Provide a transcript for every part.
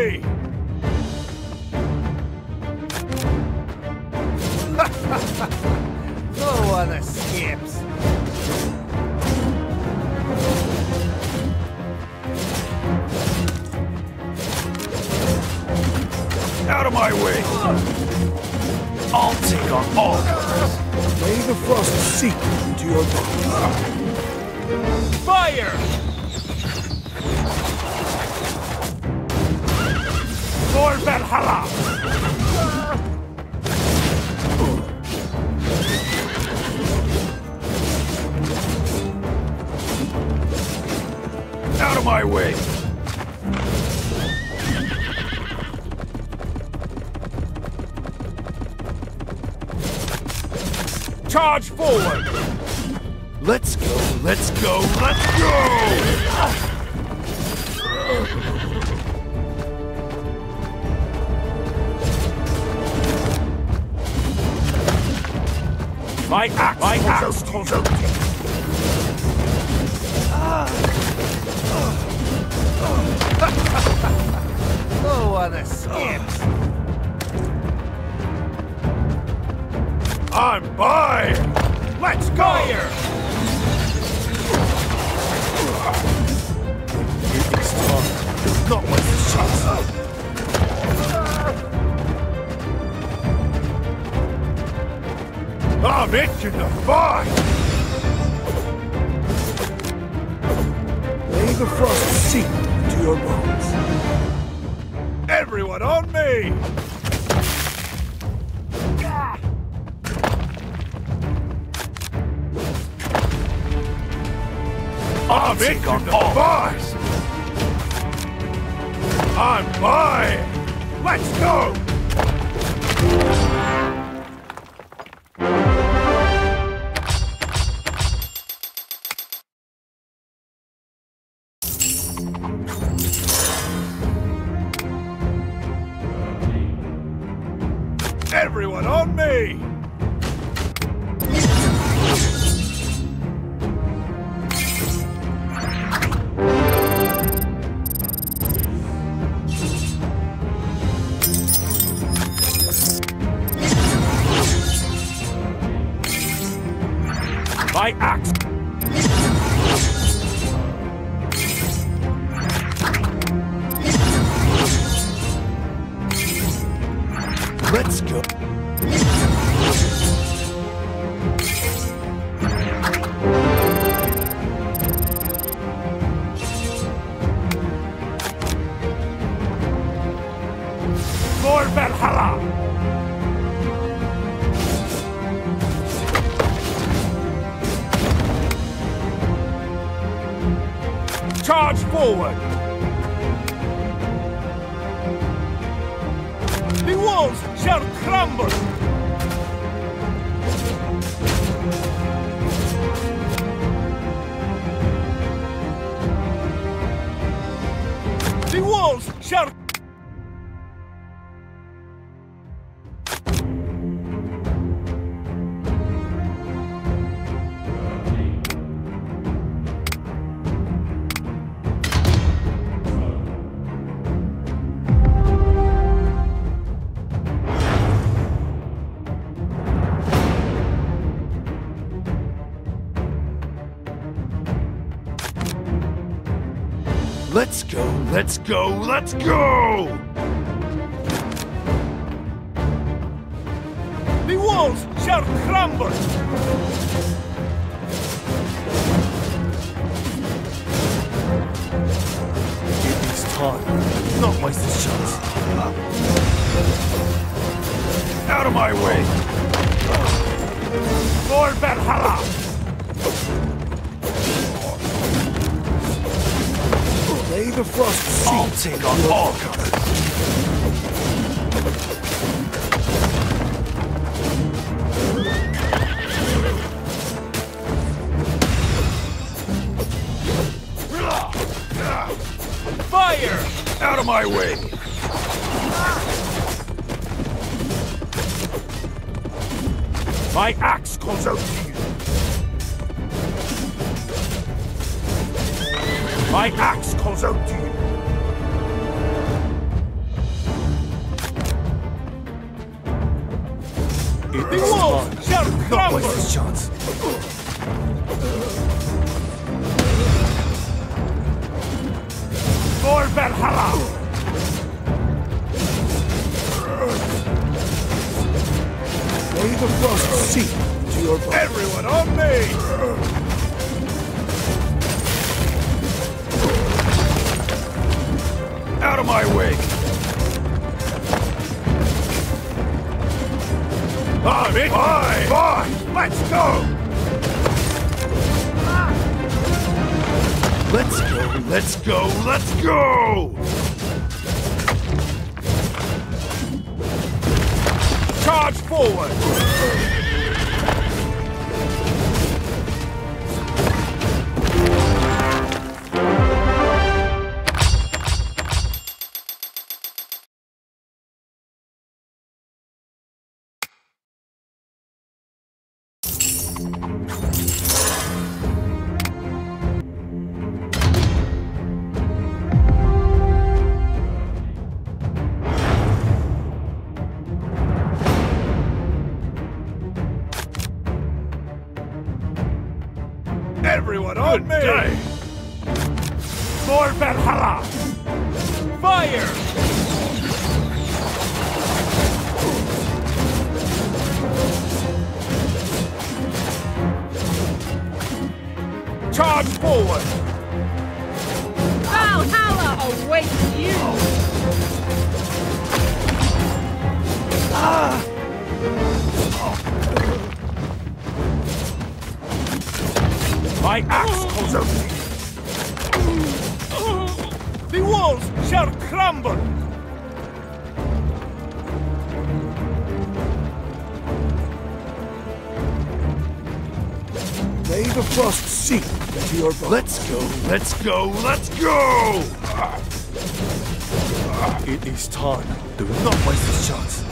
Everyone on me! no one escapes. Out of my way! I'll take on all comers. May the frost seep into your bones. Fire! For Valhalla! Out of my way! Charge forward! Let's go, let's go, let's go! My axe! My axe! Ah. Itching to fight! May the frost seep to your bones. Everyone on me! I'm itching to fight! I'm by! Let's go! Forward! The walls shall crumble! Let's go, let's go, let's go! The walls shall crumble! Give these time, not waste this chance. The frost I'll take on all comers. Fire! Out of my way! My axe calls out My axe calls out to you. It is the wolves! They're chance. For Valhalla! May the frost seep to your body. Everyone on me! Of my way! Ah, Fine! Let's go! Let's go, let's go, let's go! Charge forward! Crumble! May the frost seep into your. Let's go, let's go, let's go! It is time. Do not waste this chance.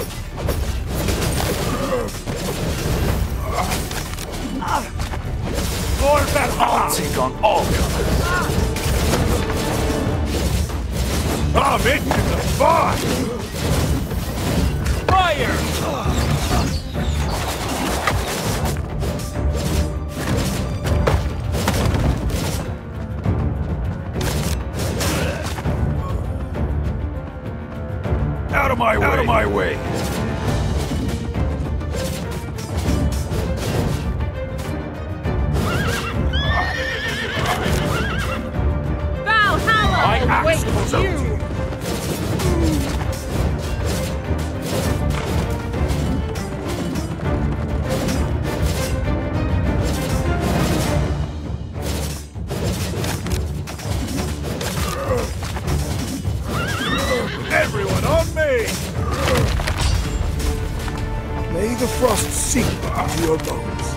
For Valhalla! I'll take on all comers. I'm into the fire! Fire! Out of my way! Out of my way! Valhalla My axe awaits goes out. you! Everyone on me! May the frost seep into your bones.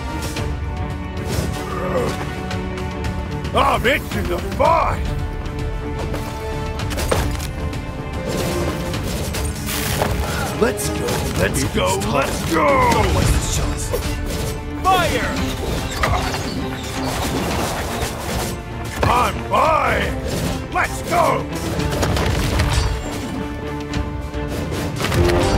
I'm into the fight! Let's go, let's It go, let's go! Don't waste this chance. Fire! I'm fine! Let's go! Thank you.